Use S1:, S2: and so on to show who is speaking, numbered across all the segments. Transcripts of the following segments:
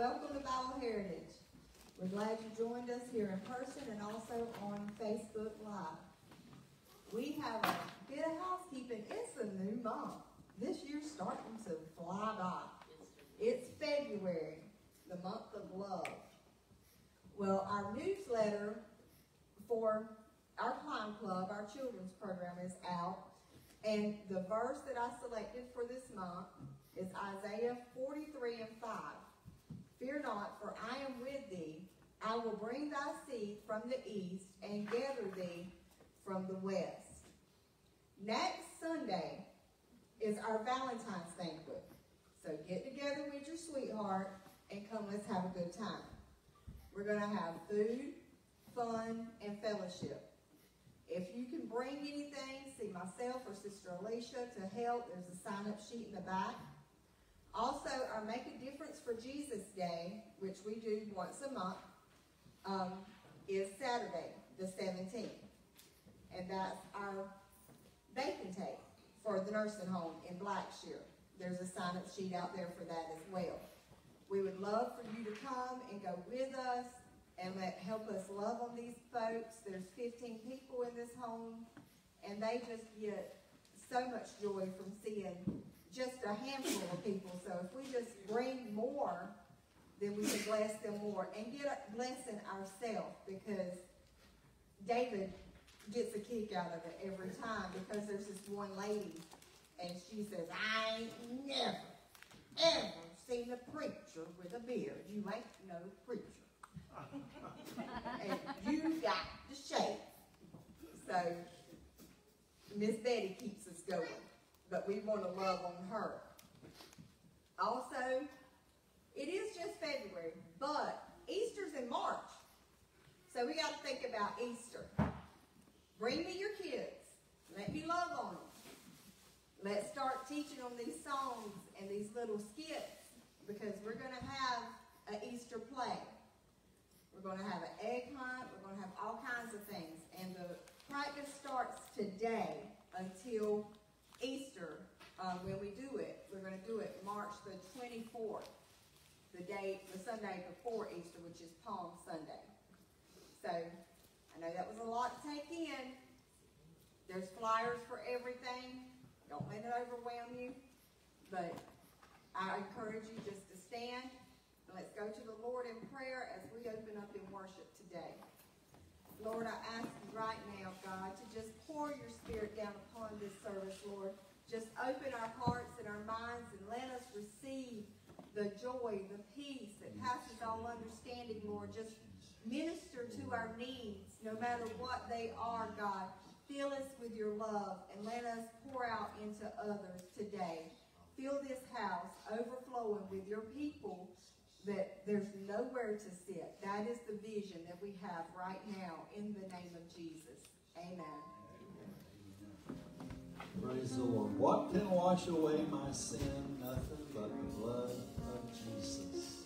S1: welcome to Bible Heritage. We're glad you joined us here in person and also on Facebook Live. We have a bit of housekeeping. It's a new month. This year's starting to fly by. It's February, the month of love. Well, our newsletter for our Climb Club, our children's program, is out. And the verse that I selected for this month is Isaiah 43 and 5. Fear not, for I am with thee. I will bring thy seed from the east and gather thee from the west. Next Sunday is our Valentine's banquet. So get together with your sweetheart and come let's have a good time. We're going to have food, fun, and fellowship. If you can bring anything, see myself or Sister Alicia to help. There's a sign-up sheet in the back. Also, our Make a Difference for Jesus Day, which we do once a month, um, is Saturday, the 17th. And that's our baking tape for the nursing home in Blackshear. There's a sign-up sheet out there for that as well. We would love for you to come and go with us and let help us love on these folks. There's 15 people in this home, and they just get so much joy from seeing just a handful of people. So if we just bring more, then we can bless them more and get a blessing ourselves because David gets a kick out of it every time because there's this one lady and she says, I ain't never, ever seen a preacher with a beard. You ain't no preacher. and you got to shave. So Miss Betty keeps us going, but we want to love on her. Also, it is just February, but Easter's in March. So we got to think about Easter. Bring me your kids. Let me love on them. Let's start teaching them these songs and these little skits because we're going to have an Easter play. We're going to have an egg hunt. We're going to have all kinds of things. And the practice starts today until Easter um, when we do it. We're going to do it March the 24th, the day, the Sunday before Easter, which is Palm Sunday. So I know that was a lot to take in. There's flyers for everything. Don't let it overwhelm you. But I encourage you just to stand and Let's go to the Lord in prayer as we open up in worship today. Lord, I ask you right now, God, to just pour your spirit down upon this service, Lord. Just open our hearts and our minds and let us receive the joy, the peace that passes all understanding, Lord. Just minister to our needs, no matter what they are, God. Fill us with your love and let us pour out into others today. Fill this house overflowing with your people that there's nowhere to sit. That is the vision that we have right now in the name of Jesus. Amen.
S2: Praise the Lord. What can wash away my sin? Nothing but the blood of Jesus.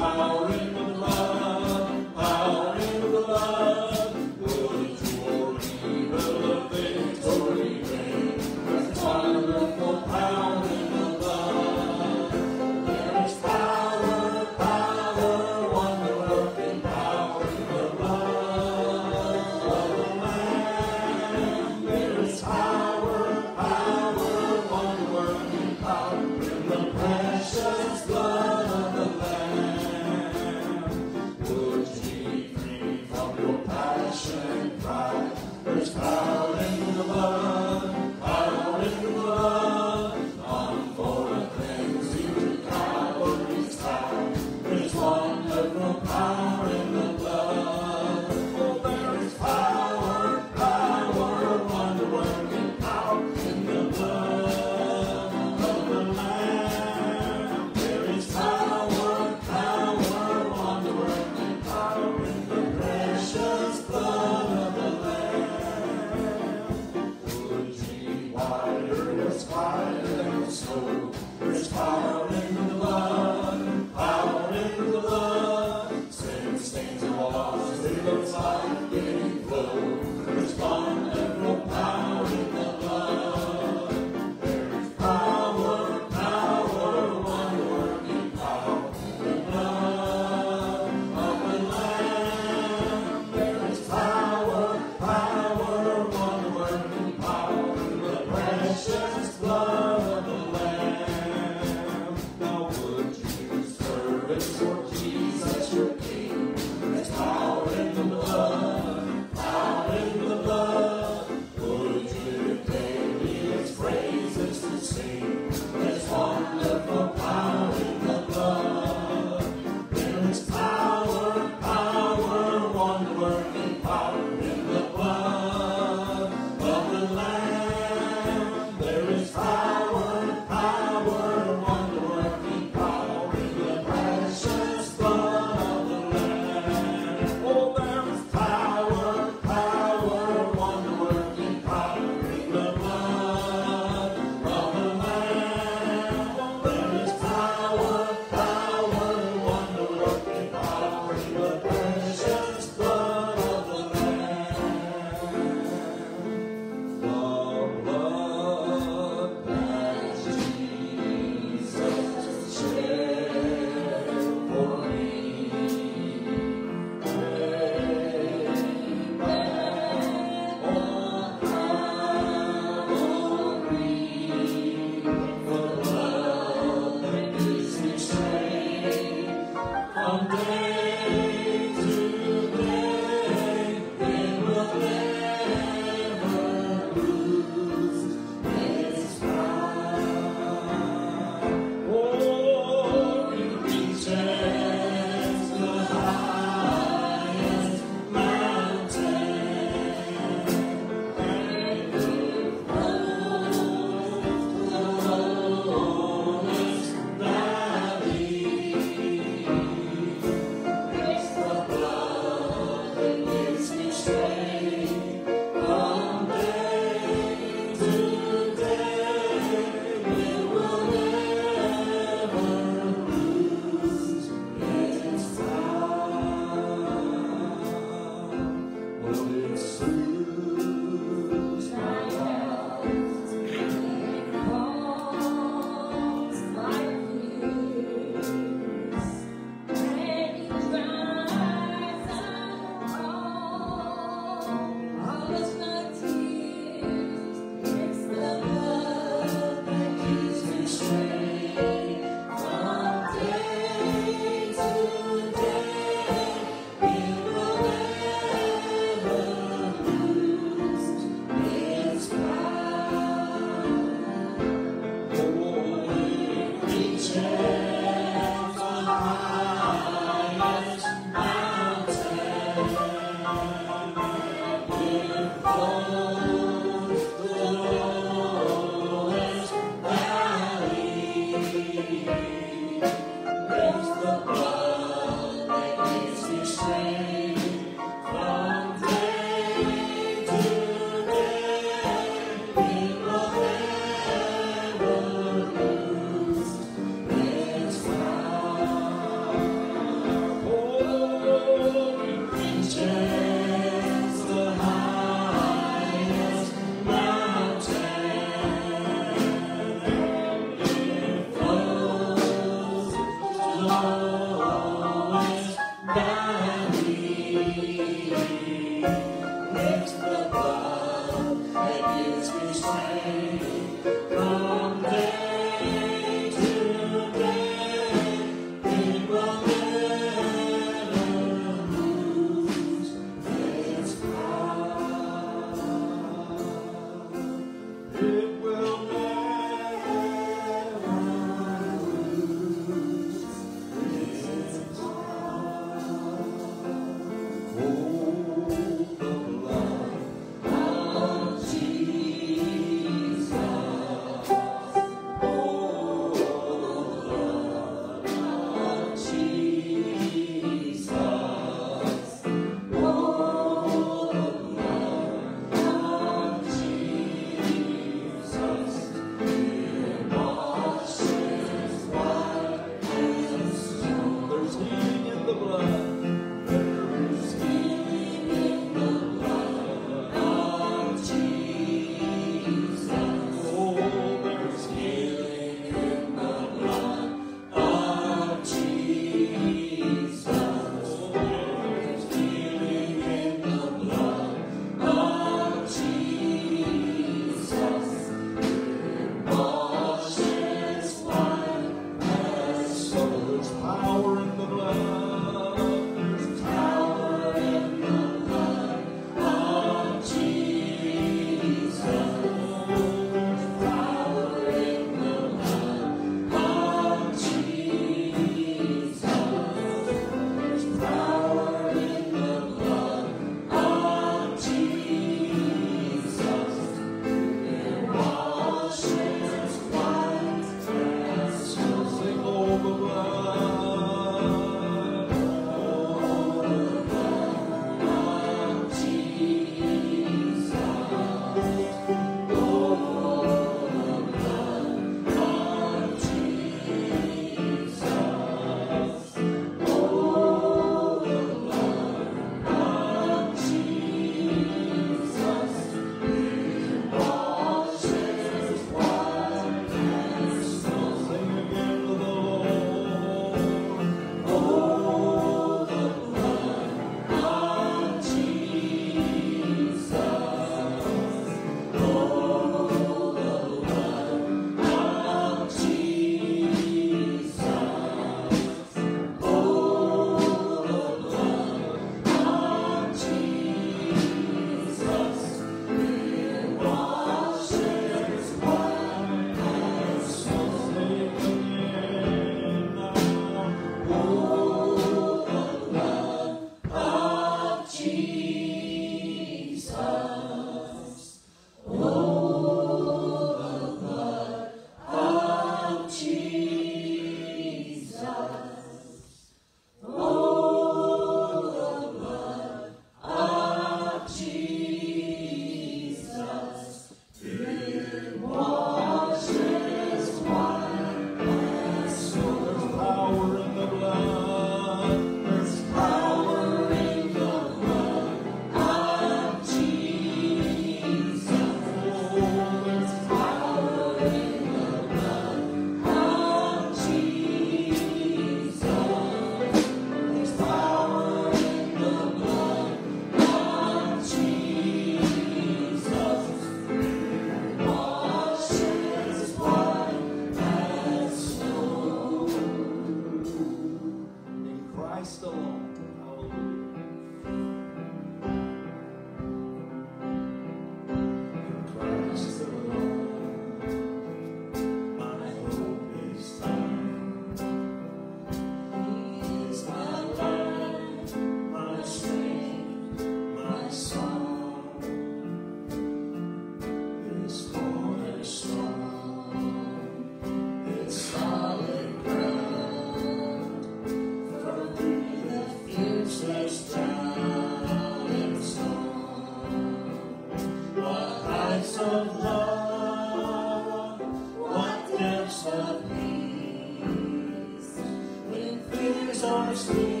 S3: You.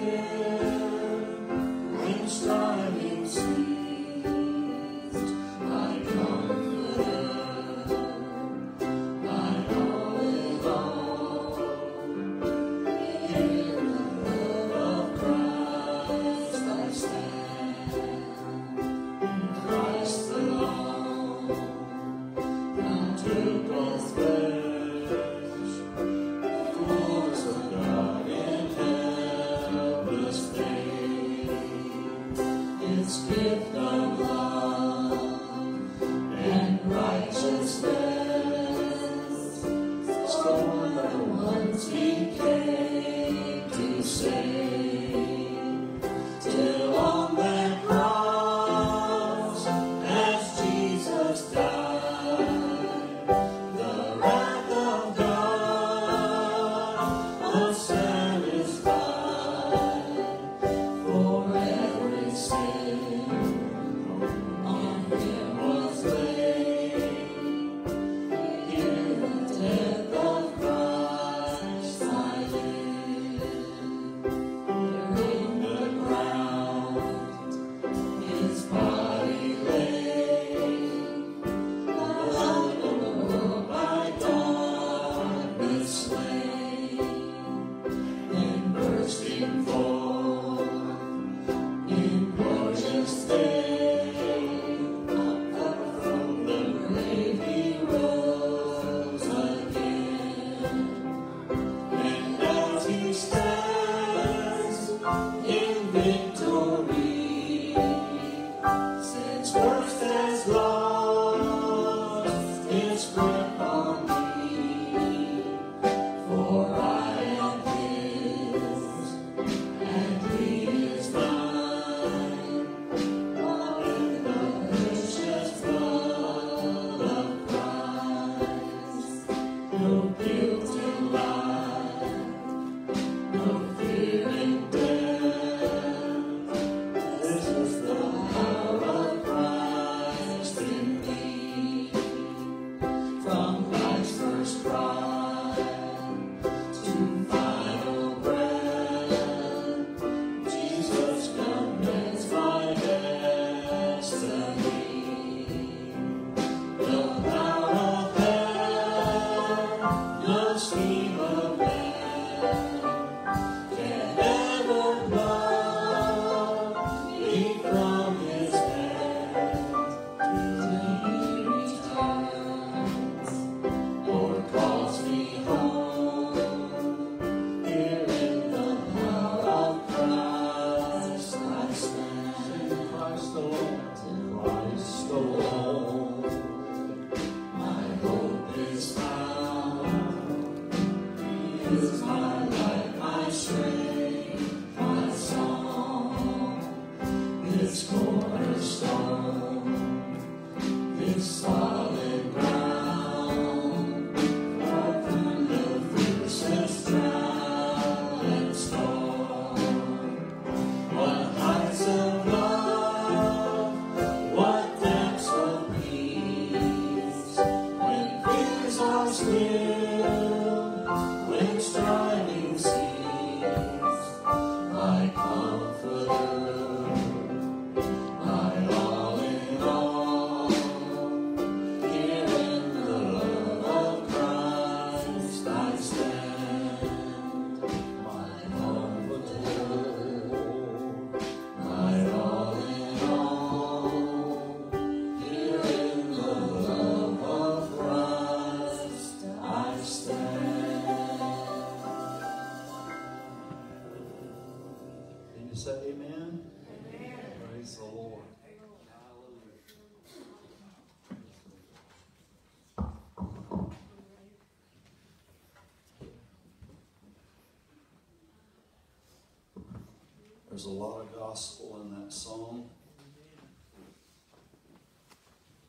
S2: There's a lot of gospel in that song.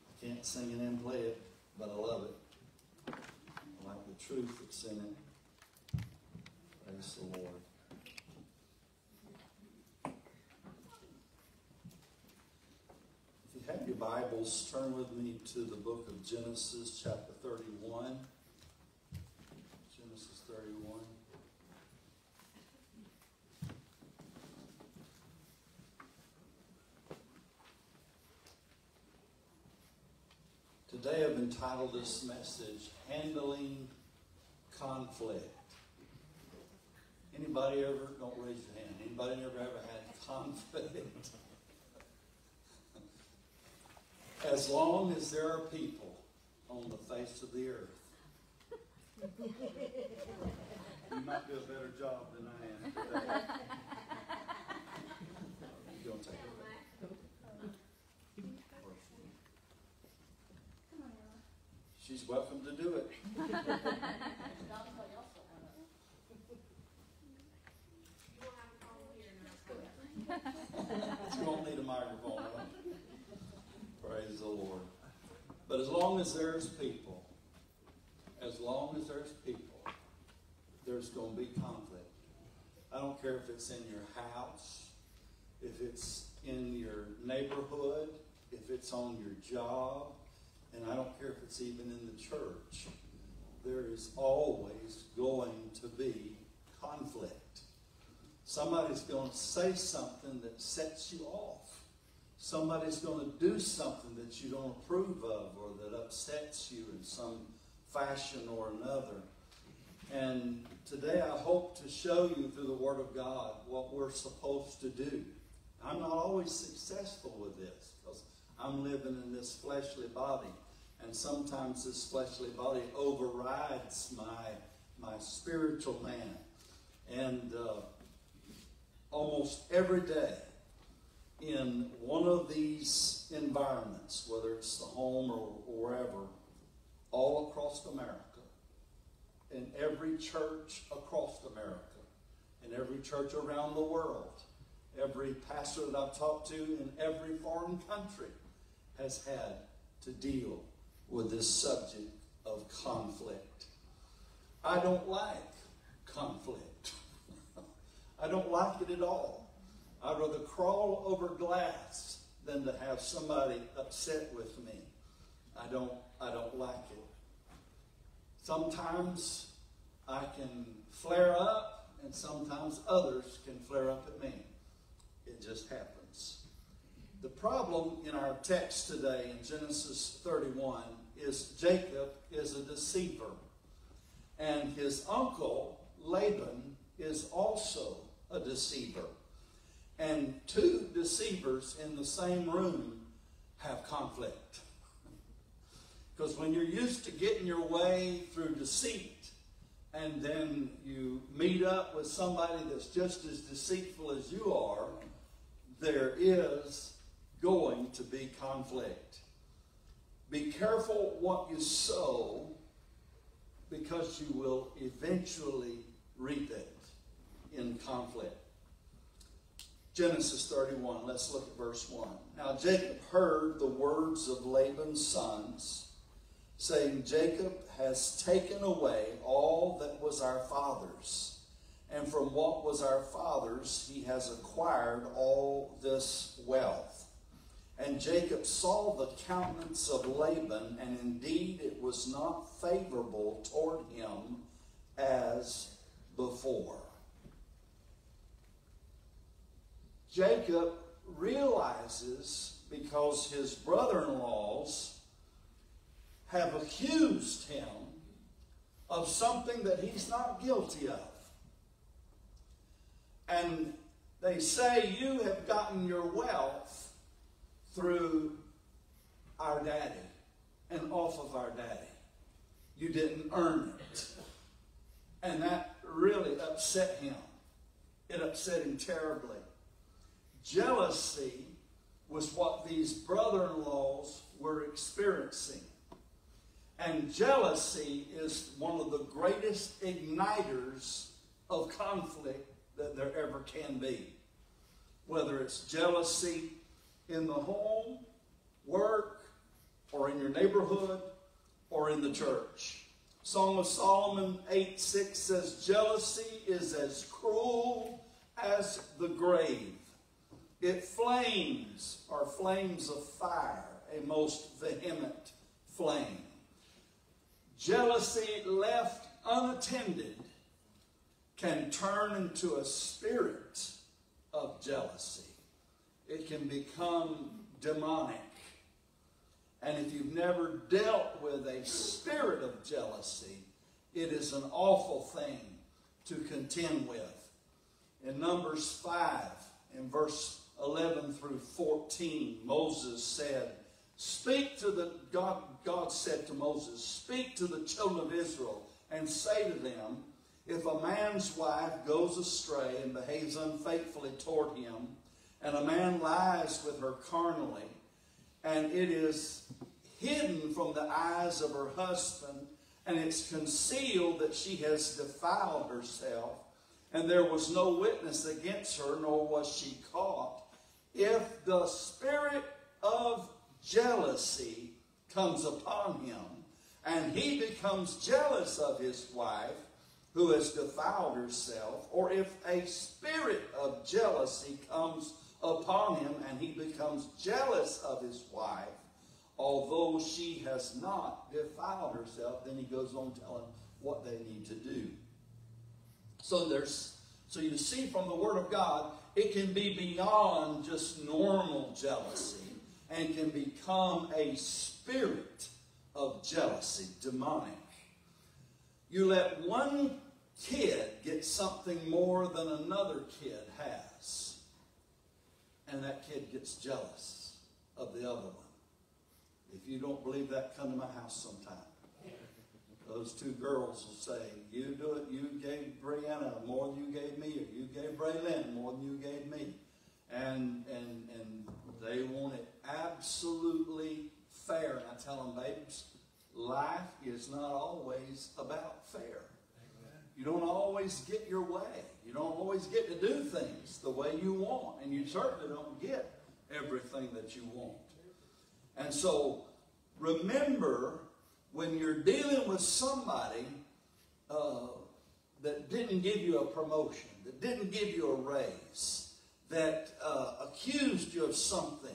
S2: I can't sing it and play it, but I love it. I like the truth that's in it. Praise the Lord. If you have your Bibles, turn with me to the book of Genesis, chapter 31. Genesis 31. I've entitled this message, Handling Conflict. Anybody ever, don't raise your hand, anybody ever ever had conflict? as long as there are people on the face of the earth. You might do a better job than I am today. You don't take it. She's welcome to do it. You won't need a microphone. huh? Praise the Lord. But as long as there's people, as long as there's people, there's going to be conflict. I don't care if it's in your house, if it's in your neighborhood, if it's on your job, and I don't care if it's even in the church. There is always going to be conflict. Somebody's going to say something that sets you off. Somebody's going to do something that you don't approve of or that upsets you in some fashion or another. And today I hope to show you through the Word of God what we're supposed to do. I'm not always successful with this because I'm living in this fleshly body. And sometimes this fleshly body overrides my, my spiritual man. And uh, almost every day in one of these environments, whether it's the home or, or wherever, all across America, in every church across America, in every church around the world, every pastor that I've talked to in every foreign country has had to deal with this subject of conflict. I don't like conflict. I don't like it at all. I'd rather crawl over glass than to have somebody upset with me. I don't I don't like it. Sometimes I can flare up and sometimes others can flare up at me. It just happens. The problem in our text today in Genesis 31 is Jacob is a deceiver. And his uncle, Laban, is also a deceiver. And two deceivers in the same room have conflict. Because when you're used to getting your way through deceit, and then you meet up with somebody that's just as deceitful as you are, there is going to be conflict. Be careful what you sow because you will eventually reap it in conflict. Genesis 31, let's look at verse 1. Now Jacob heard the words of Laban's sons, saying, Jacob has taken away all that was our father's, and from what was our father's he has acquired all this wealth. And Jacob saw the countenance of Laban, and indeed it was not favorable toward him as before. Jacob realizes because his brother in laws have accused him of something that he's not guilty of. And they say, You have gotten your wealth through our daddy and off of our daddy. You didn't earn it. And that really upset him. It upset him terribly. Jealousy was what these brother in laws were experiencing. And jealousy is one of the greatest igniters of conflict that there ever can be. Whether it's jealousy in the home, work, or in your neighborhood, or in the church. Song of Solomon 8 6 says, Jealousy is as cruel as the grave. It flames are flames of fire, a most vehement flame. Jealousy left unattended can turn into a spirit of jealousy. It can become demonic. And if you've never dealt with a spirit of jealousy, it is an awful thing to contend with. In Numbers 5, in verse 11 through 14, Moses said, Speak to the, God, God said to Moses, Speak to the children of Israel and say to them, If a man's wife goes astray and behaves unfaithfully toward him, and a man lies with her carnally, and it is hidden from the eyes of her husband, and it's concealed that she has defiled herself, and there was no witness against her, nor was she caught. If the spirit of jealousy comes upon him, and he becomes jealous of his wife who has defiled herself, or if a spirit of jealousy comes upon him and he becomes jealous of his wife, although she has not defiled herself, then he goes on telling what they need to do. So there's so you see from the Word of God, it can be beyond just normal jealousy and can become a spirit of jealousy, demonic. You let one kid get something more than another kid has. And that kid gets jealous of the other one. If you don't believe that, come to my house sometime. Those two girls will say, You do it, you gave Brianna more than you gave me, or you gave Braylon more than you gave me. And and and they want it absolutely fair. And I tell them, babes, life is not always about fair. You don't always get your way. You don't always get to do things the way you want. And you certainly don't get everything that you want. And so remember when you're dealing with somebody uh, that didn't give you a promotion, that didn't give you a raise, that uh, accused you of something,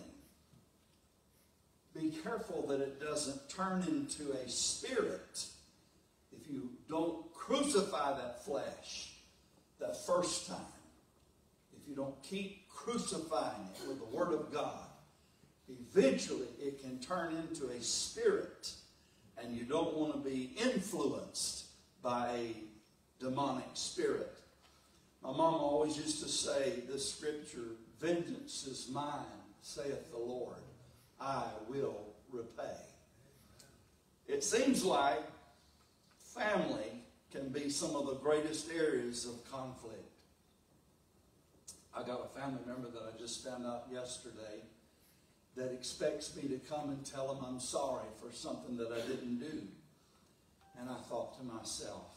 S2: be careful that it doesn't turn into a spirit if you don't crucify that flesh the first time. If you don't keep crucifying it with the Word of God, eventually it can turn into a spirit and you don't want to be influenced by a demonic spirit. My mom always used to say this scripture, vengeance is mine, saith the Lord. I will repay. It seems like family can be some of the greatest areas of conflict. I got a family member that I just found out yesterday that expects me to come and tell them I'm sorry for something that I didn't do. And I thought to myself,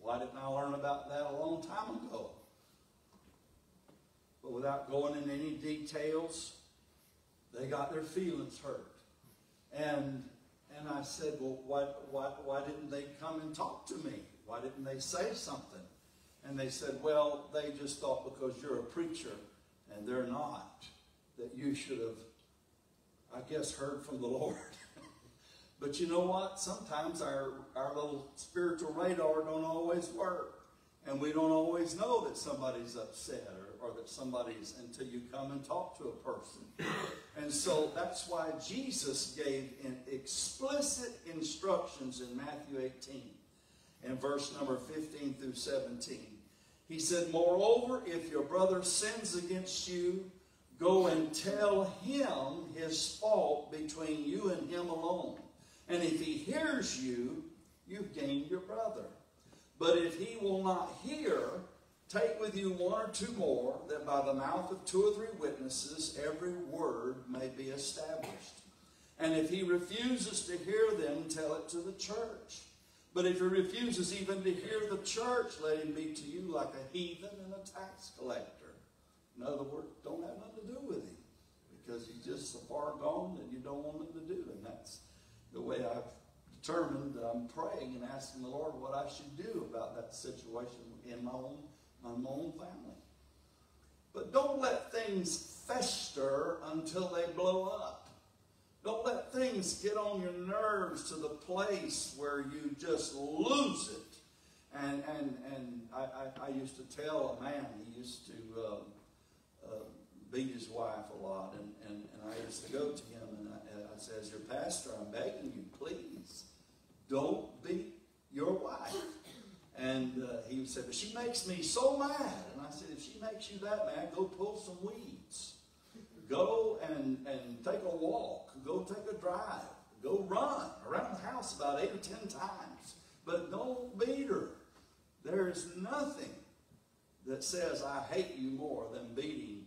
S2: why didn't I learn about that a long time ago? But without going into any details, they got their feelings hurt. And and I said, well, why, why, why didn't they come and talk to me? Why didn't they say something? And they said, well, they just thought because you're a preacher and they're not, that you should have I guess, heard from the Lord. but you know what? Sometimes our, our little spiritual radar don't always work. And we don't always know that somebody's upset or, that somebody's until you come and talk to a person. And so that's why Jesus gave explicit instructions in Matthew 18 in verse number 15 through 17. He said, Moreover, if your brother sins against you, Go and tell him his fault between you and him alone. And if he hears you, you've gained your brother. But if he will not hear, take with you one or two more, that by the mouth of two or three witnesses every word may be established. And if he refuses to hear them, tell it to the church. But if he refuses even to hear the church, let him be to you like a heathen and a tax collector. In other words, don't have nothing to do with him because he's just so far gone that you don't want him to do. And that's the way I've determined that I'm praying and asking the Lord what I should do about that situation in my own, my own family. But don't let things fester until they blow up. Don't let things get on your nerves to the place where you just lose it. And, and, and I, I, I used to tell a man, he used to um, uh, beat his wife a lot. And, and, and I used to go to him and I, and I said, as your pastor, I'm begging you, please, don't beat your wife. And uh, he said, but she makes me so mad. And I said, if she makes you that mad, go pull some weeds. Go and, and take a walk. Go take a drive. Go run around the house about eight or ten times. But don't beat her. There is nothing that says, I hate you more than beating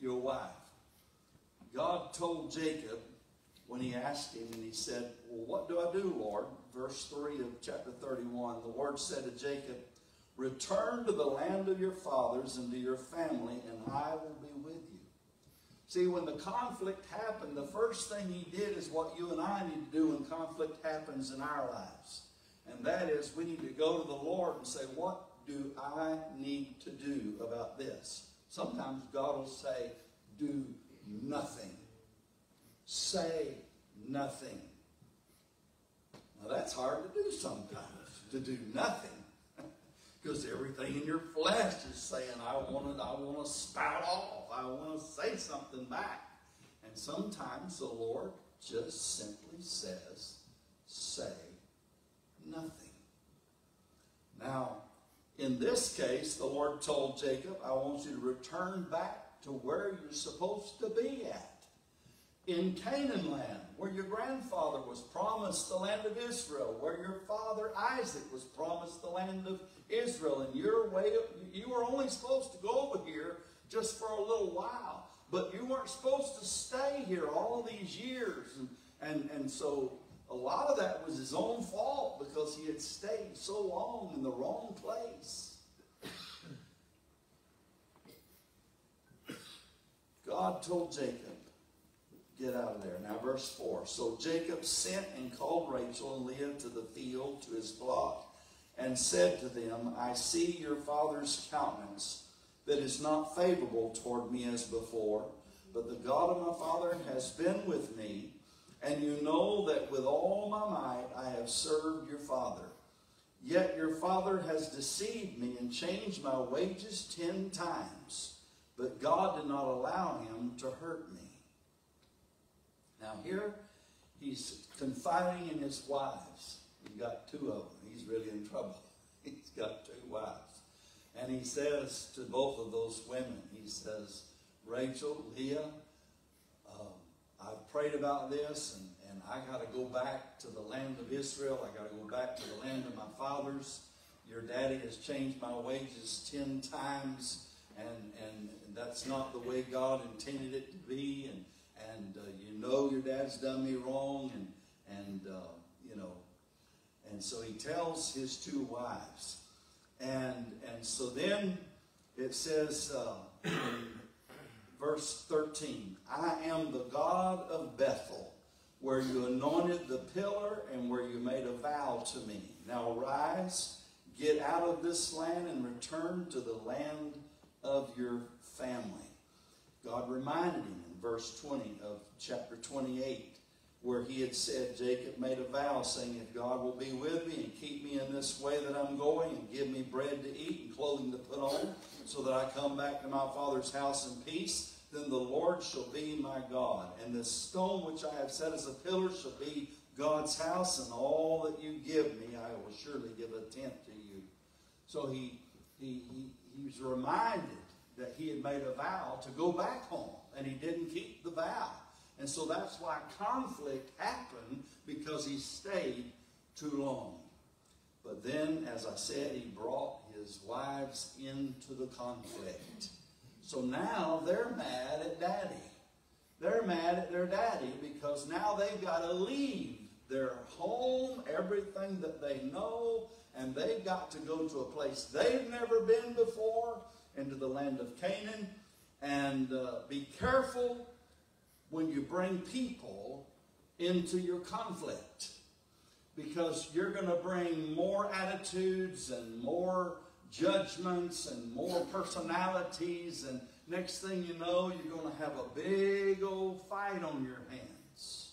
S2: your wife. God told Jacob when he asked him, and he said, Well, what do I do, Lord? Verse 3 of chapter 31 the Lord said to Jacob, Return to the land of your fathers and to your family, and I will be with you. See, when the conflict happened, the first thing he did is what you and I need to do when conflict happens in our lives. And that is, we need to go to the Lord and say, What do I need to do about this? Sometimes God will say, do nothing. Say nothing. Now that's hard to do sometimes, to do nothing. because everything in your flesh is saying, I want to, I want to spout off. I want to say something back. And sometimes the Lord just simply says, say nothing. Now, in this case, the Lord told Jacob, I want you to return back to where you're supposed to be at. In Canaan land, where your grandfather was promised the land of Israel, where your father Isaac was promised the land of Israel, and your way, you were only supposed to go over here just for a little while, but you weren't supposed to stay here all these years, and and and so a lot of that was his own fault because he had stayed so long in the wrong place. God told Jacob, get out of there. Now, verse 4. So Jacob sent and called Rachel and Leah to the field, to his flock, and said to them, I see your father's countenance that is not favorable toward me as before, but the God of my father has been with me and you know that with all my might I have served your father. Yet your father has deceived me and changed my wages ten times. But God did not allow him to hurt me. Now here, he's confiding in his wives. He's got two of them. He's really in trouble. He's got two wives. And he says to both of those women, he says, Rachel, Leah, um, I've prayed about this, and, and I got to go back to the land of Israel. I got to go back to the land of my fathers. Your daddy has changed my wages ten times, and, and that's not the way God intended it to be. And, and uh, you know your dad's done me wrong, and, and uh, you know. And so he tells his two wives. And, and so then it says, uh, verse 13 I am the God of Bethel, where you anointed the pillar and where you made a vow to me. Now arise, get out of this land, and return to the land of your family. God reminded him verse 20 of chapter 28 where he had said, Jacob made a vow saying, If God will be with me and keep me in this way that I'm going and give me bread to eat and clothing to put on, so that I come back to my father's house in peace, then the Lord shall be my God. And the stone which I have set as a pillar shall be God's house, and all that you give me, I will surely give a tenth to you. So he, he, he, he was reminded that he had made a vow to go back home, and he didn't keep the vow. And so that's why conflict happened, because he stayed too long. But then, as I said, he brought his wives into the conflict. So now they're mad at daddy. They're mad at their daddy because now they've got to leave their home, everything that they know, and they've got to go to a place they've never been before, into the land of Canaan. And uh, be careful when you bring people into your conflict because you're going to bring more attitudes and more judgments and more personalities, and next thing you know, you're going to have a big old fight on your hands.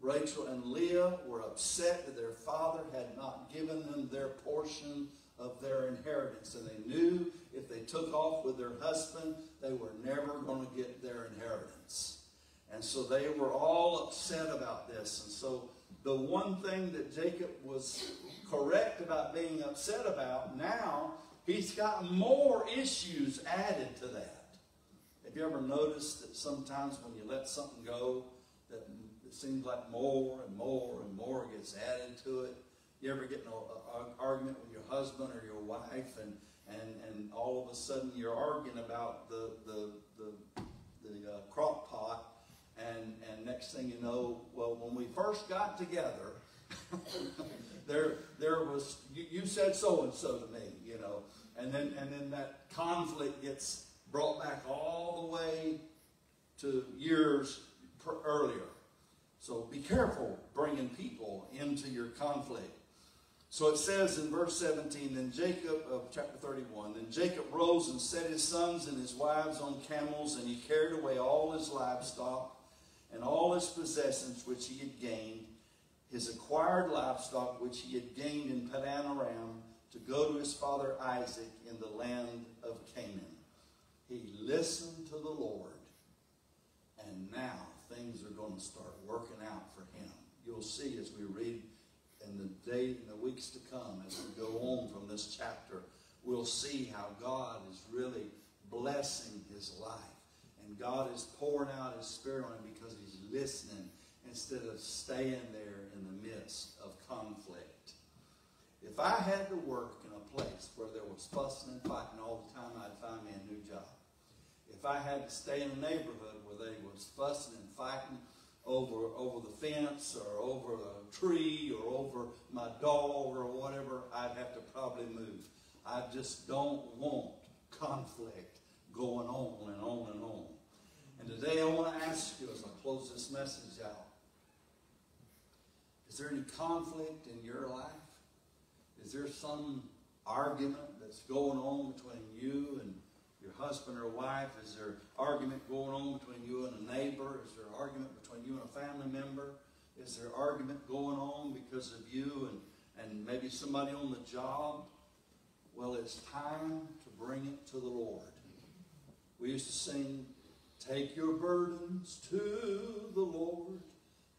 S2: Rachel and Leah were upset that their father had not given them their portion of their inheritance, and they knew if they took off with their husband, they were never going to get their inheritance. And so they were all upset about this. And so the one thing that Jacob was correct about being upset about, now he's got more issues added to that. Have you ever noticed that sometimes when you let something go, that it seems like more and more and more gets added to it? You ever get in an argument with your husband or your wife, and, and, and all of a sudden you're arguing about the, the, the, the uh, crock pot, and, and next thing you know, well, when we first got together, there, there was, you, you said so and so to me, you know, and then, and then that conflict gets brought back all the way to years earlier. So be careful bringing people into your conflict. So it says in verse 17, then Jacob, of chapter 31, then Jacob rose and set his sons and his wives on camels, and he carried away all his livestock and all his possessions which he had gained, his acquired livestock which he had gained in Padan Aram, to go to his father Isaac in the land of Canaan. He listened to the Lord, and now things are going to start working out for him. You'll see as we read in the day and the weeks to come, as we go on from this chapter, we'll see how God is really blessing his life. And God is pouring out his spirit on him because he's listening instead of staying there in the midst of conflict. If I had to work in a place where there was fussing and fighting all the time, I'd find me a new job. If I had to stay in a neighborhood where they was fussing and fighting over over the fence or over the tree or over my dog or whatever, I'd have to probably move. I just don't want conflict going on and on and on. And today I want to ask you as I close this message out, is there any conflict in your life? Is there some argument that's going on between you and husband or wife? Is there argument going on between you and a neighbor? Is there argument between you and a family member? Is there argument going on because of you and, and maybe somebody on the job? Well, it's time to bring it to the Lord. We used to sing, Take your burdens to the Lord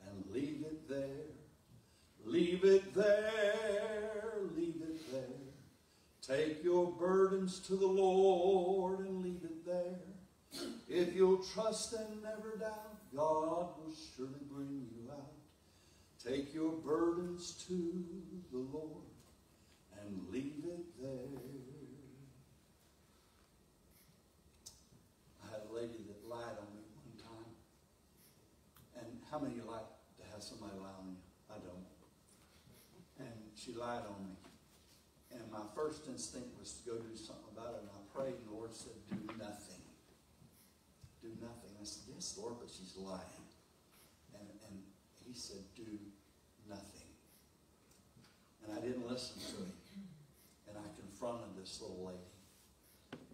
S2: and leave it there. Leave it there, leave it there. Take your burdens to the Lord and leave it there. If you'll trust and never doubt, God will surely bring you out. Take your burdens to the Lord and leave it there. I had a lady that lied on me one time. And how many you like to have somebody lie on you? I don't. And she lied on me. First instinct was to go do something about it. And I prayed, and the Lord said, Do nothing. Do nothing. I said, Yes, Lord, but she's lying. And, and he said, Do nothing. And I didn't listen to him. And I confronted this little lady.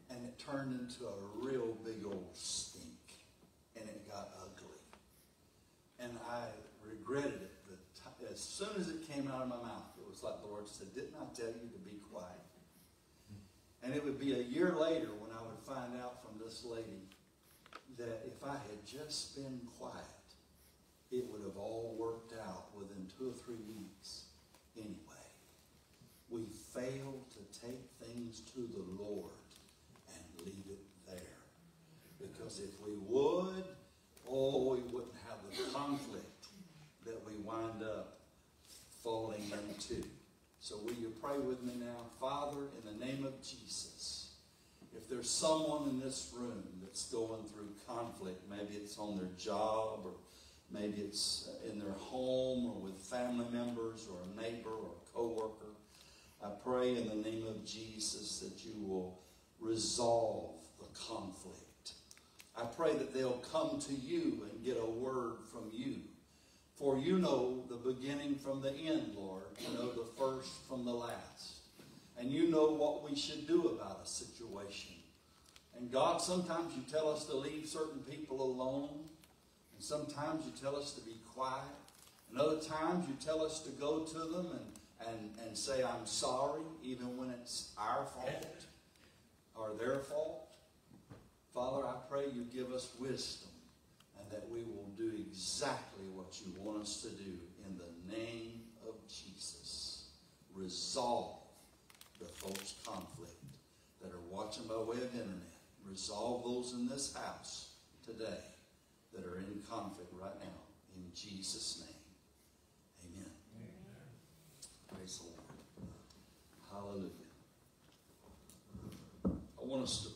S2: And it turned into a real big old stink. And it got ugly. And I regretted it. As soon as it came out of my mouth, was like the Lord said, Didn't I tell you to be quiet? And it would be a year later when I would find out from this lady that if I had just been quiet, it would have all worked out within two or three weeks anyway. We fail to take things to the Lord and leave it there. Because if we would, oh, we wouldn't have the conflict that we wind up falling into. So will you pray with me now? Father, in the name of Jesus, if there's someone in this room that's going through conflict, maybe it's on their job or maybe it's in their home or with family members or a neighbor or a coworker, I pray in the name of Jesus that you will resolve the conflict. I pray that they'll come to you and get a word from you. For you know the beginning from the end, Lord. You know the first from the last. And you know what we should do about a situation. And God, sometimes you tell us to leave certain people alone. And sometimes you tell us to be quiet. And other times you tell us to go to them and, and, and say, I'm sorry, even when it's our fault or their fault. Father, I pray you give us wisdom that we will do exactly what you want us to do in the name of Jesus. Resolve the folks' conflict that are watching by way of internet. Resolve those in this house today that are in conflict right now. In Jesus' name. Amen. Praise the Lord. Hallelujah. I want us to